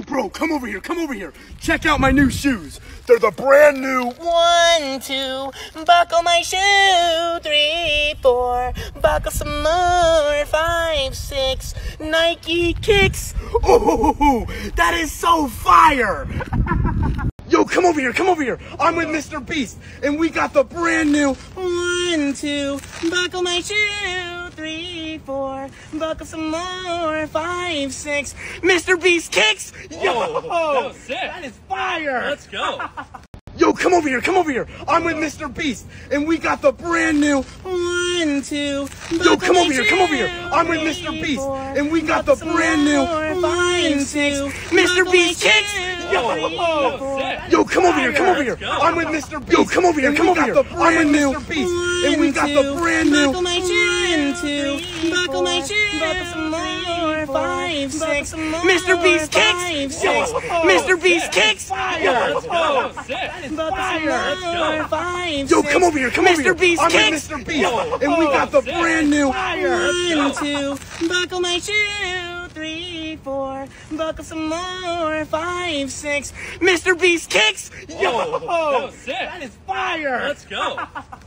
Yo, bro, come over here, come over here. Check out my new shoes. They're the brand new. One, two, buckle my shoe. Three, four, buckle some more. Five, six, Nike kicks. Oh, that is so fire. Yo, come over here, come over here. I'm with Mr. Beast, and we got the brand new. One, two, buckle my shoe. Three, four, buckle some more. Five, six, Mr. Beast kicks. Yo, that was sick. that is fire. Let's go. Yo, come over here, come over here. I'm with Mr. Beast, and we got the brand new. One, two, Yo, come over here, come over here. I'm with Mr. Beast, and we got the brand new. Five, six, Mr. Beast kicks. that sick. Yo, come over here, come over here. I'm with Mr. Beast. Yo, come over here, come over here. I'm with Mr. Beast, and we got the brand new. Buckle my shoe. Two, buckle my shoe. Buckle some more. Five, six, Mr. Beast kicks. Six, Mr. Beast kicks. That was sick. Buckle some more. Five, Yo, come over here, come over here. Mr. Beast I'm kicks. Mr. Beast, and we got the brand new. One, two, buckle my shoe. Three, four, buckle some more. Five, six, Mr. Beast kicks. that was sick. That is fire. Let's go.